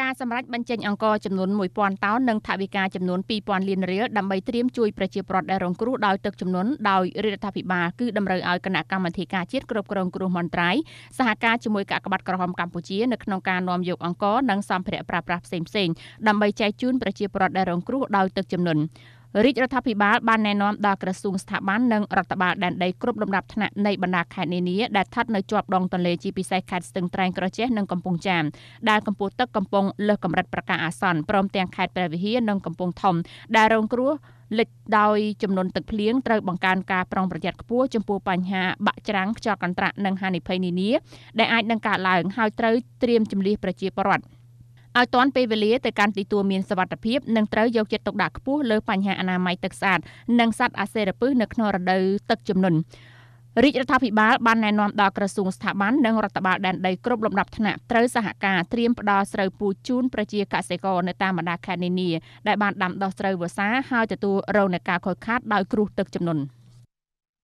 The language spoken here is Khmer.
ការសម្រេចបញ្ចេញអង្គចំនួន1000តោននិងថវិកាចំនួន2000លានរៀលដើម្បីត្រៀមជួយប្រជាពលរដ្ឋដែលរងគ្រោះដោយទឹកជំនន់ដោយរដ្ឋាភិបាលគឺតម្រូវឲ្យគណៈកម្មាធិការជាតិគ្រប់គ្រងគ្រោះមន្ត្រីសហការជាមួយកាកបាទក្រហមកម្ពុជានៅក្នុងការនាំយកអង្គនិងសម្ភារៈប្រើប្រាស់ផ្សេងៗដើម្បីចែកជូនប្រជាពលរដ្ឋដែលរងគ្រោះដោយទឹកជំនន់ រាជរដ្ឋាភិបាលបានណែនាំដល់ក្រសួងស្ថាប័ននិងរដ្ឋបាលដែនដីគ្រប់លំដាប់ថ្នាក់នៃបណ្ដាខេត្តនានាដែលស្ថិតនៅជាប់ដងទន្លេជាពិសេសខេត្តស្ទឹងត្រែងក្រចេះនិងកំពង់ចាមដែលកម្ពស់ទឹកកំពុងលើសកម្រិតប្រកាសអាសន្នព្រមទាំងខេត្តព្រះវិហារនិងកំពង់ធំដែលរងគ្រោះលិចដោយចំនួនទឹកភ្លៀងត្រូវបង្កើនការប្រុងប្រយ័ត្នខ្ពស់ចំពោះបញ្ហាបាក់ច្រាំងខ្យល់កន្ត្រាក់និងហានិភ័យនានាដែលអាចនឹងកើតឡើងហើយត្រូវត្រៀមជំនះប្រជាពលរដ្ឋ ឲ្យទាន់ពេលវេលាទៅកាន់ទីទួលមានសវត្ថភាពនិងត្រូវយកចិត្តទុកដាក់ខ្ពស់លើបញ្ហាអនាម័យទឹកស្អាតនិងសត្វអាសេរពិសនៅក្នុងរដូវទឹកជំនន់រាជរដ្ឋាភិបាលបានណែនាំដល់ក្រសួងស្ថាប័ននិងរដ្ឋបាលដែនដីគ្រប់លំដាប់ថ្នាក់ត្រូវសហការត្រៀមផ្ដល់ស្រូវពូជជូនប្រជាកសិករនៅតាមបណ្ដាខេត្តនានាដែលបានដាំដុះស្រូវវស្សាហើយទទួលរងនឹងការខូចខាតដោយគ្រោះទឹកជំនន់។